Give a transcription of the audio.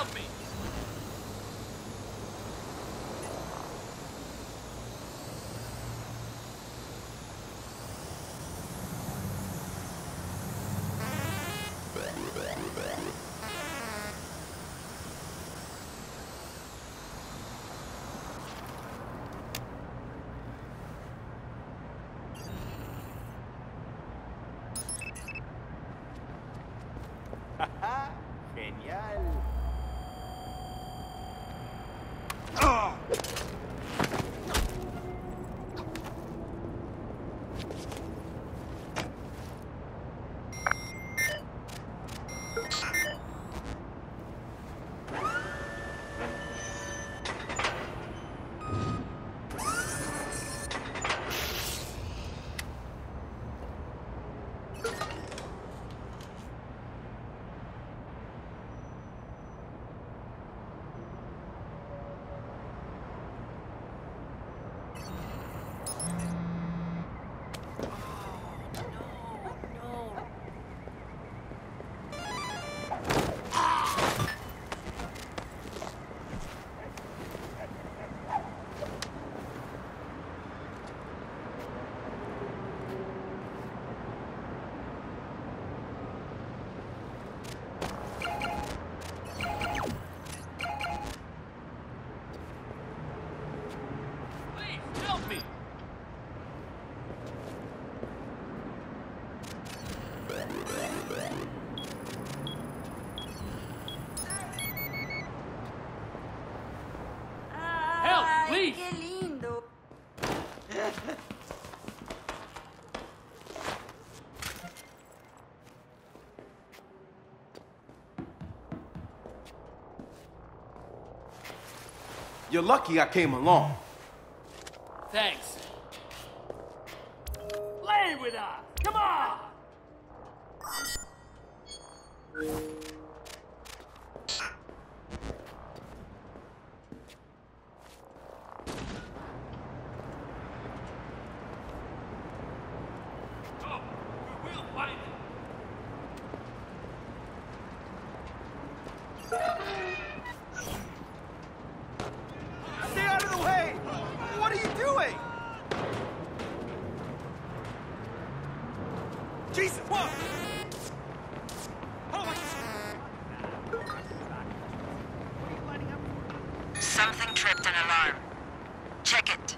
help me! Genial. Help me! Help, Ay, please. You're lucky I came along. Thanks. Lay with us! Come on! Jesus, what? Oh Something tripped an alarm. Check it.